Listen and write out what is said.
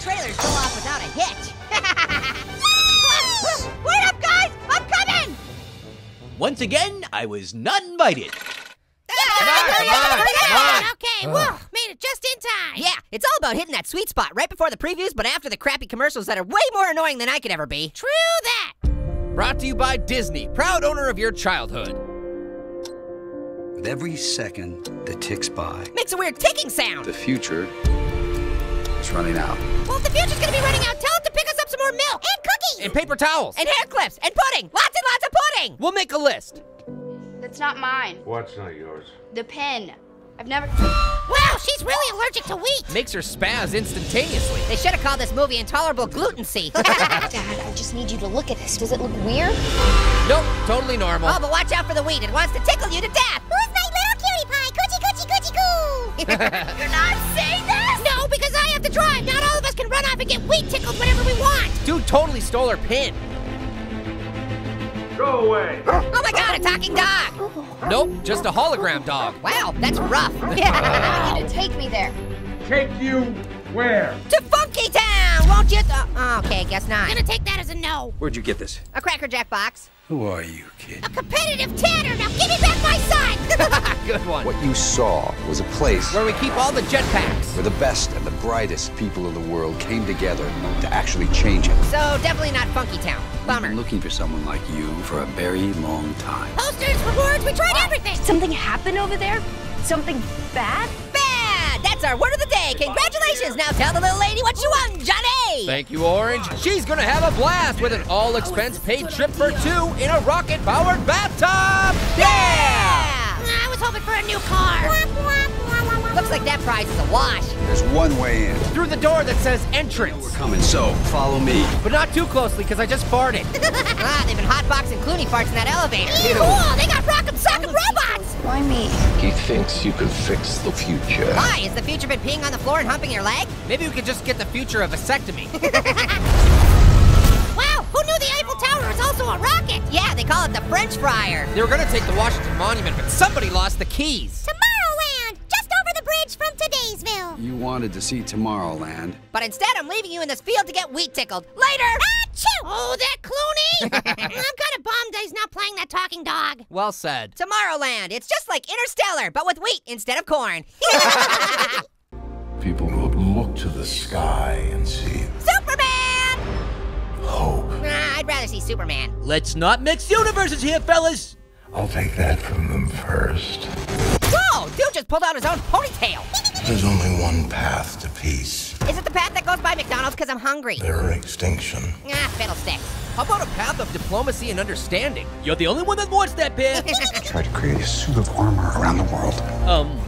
trailers go off without a hitch. Wait up, guys! I'm coming! Once again, I was not invited. Ah! Come on, come on, come on. Okay, uh. whoa, made it just in time. Yeah, it's all about hitting that sweet spot right before the previews, but after the crappy commercials that are way more annoying than I could ever be. True that. Brought to you by Disney, proud owner of your childhood. With every second that ticks by, Makes a weird ticking sound. the future is running out. Well, if the future's gonna be running out, tell them to pick us up some more milk and cookies. And paper towels. And hair clips and pudding. Lots and lots of pudding. We'll make a list. That's not mine. What's not yours? The pen. I've never. wow, she's really allergic to wheat. Makes her spaz instantaneously. They should have called this movie Intolerable Glutency. Dad, I just need you to look at this. Does it look weird? Nope, totally normal. oh, but watch out for the wheat. It wants to tickle you to death. Who's my little cutie pie? Coochie coochie coochie coo. us can run off and get wheat tickled whenever we want. Dude totally stole her pin. Go away. Oh my god, a talking dog. Nope, just a hologram dog. Wow, that's rough. I need to take me there. Take you where? to Funky Town, won't you? Uh, okay, guess I'm not. gonna take that as a no. Where'd you get this? A Cracker Jack box. Who are you, kid? A competitive tanner. Now give me back my son. Good one. What you saw was a place Where we keep all the jetpacks. where the best and the brightest people in the world came together to actually change it. So definitely not Funky Town. I've been looking for someone like you for a very long time. Posters, rewards, we tried everything. Something happened over there? Something bad? Bad! That's our word of the day. Congratulations. Now tell the little lady what you won, Johnny. Thank you, Orange. She's gonna have a blast with an all expense paid trip for two in a rocket powered bathtub. Yeah! I was hoping for a new car. Looks like that prize is a wash. There's one way in. Through the door that says entrance. We're coming, so follow me. But not too closely, because I just farted. ah, they've been hotboxing Clooney farts in that elevator. Cool, they got rock'em sock'em robots. Why me? He thinks you can fix the future. Why? Has the future been peeing on the floor and humping your leg? Maybe we could just get the future of vasectomy. Wow, who knew the Eiffel Tower is also a rocket? Yeah, they call it the French fryer. they were gonna take the Washington Monument, but somebody lost the keys. Tomorrowland, just over the bridge from Today'sville. You wanted to see Tomorrowland. But instead, I'm leaving you in this field to get wheat tickled. Later! Achoo! Oh, that Clooney! I'm kind of bummed that he's not playing that talking dog. Well said. Tomorrowland. It's just like Interstellar, but with wheat instead of corn. People will look to the sky and see Superman! hope. Nah, I'd rather see Superman. Let's not mix universes here, fellas. I'll take that from them first. Whoa! Dude just pulled out his own ponytail. There's only one path to peace. Is it the path that goes by McDonald's because I'm hungry? Their extinction. Ah, fiddlesticks. How about a path of diplomacy and understanding? You're the only one that wants that path. Try to create a suit of armor around the world. um,